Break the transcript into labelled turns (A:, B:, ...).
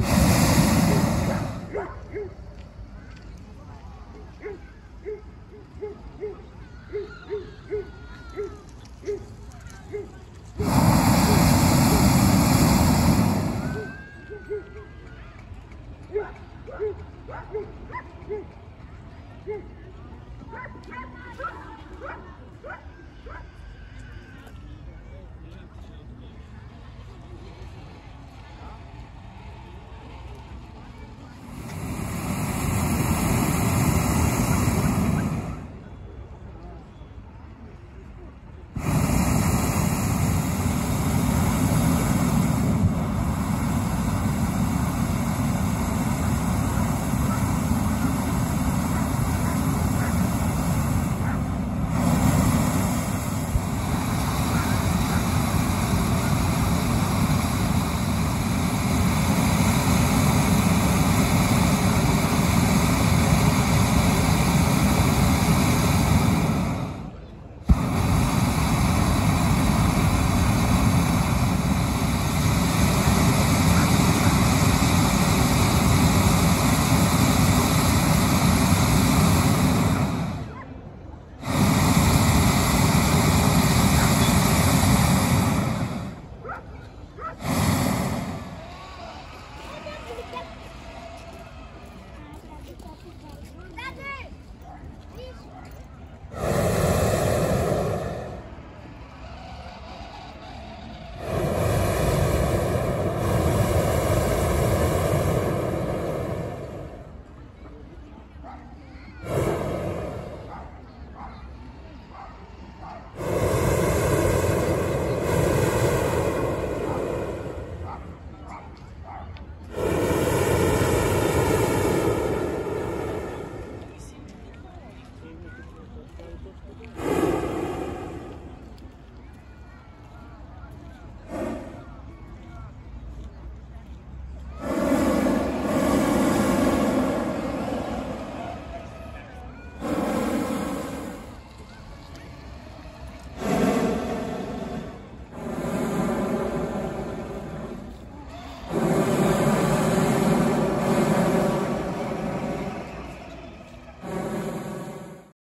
A: Oh,